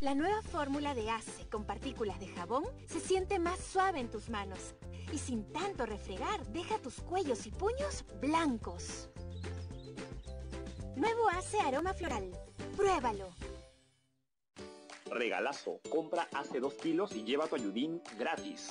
La nueva fórmula de ACE con partículas de jabón se siente más suave en tus manos. Y sin tanto refregar, deja tus cuellos y puños blancos. Nuevo ACE Aroma Floral. Pruébalo. Regalazo. Compra Ace2 kilos y lleva tu ayudín gratis.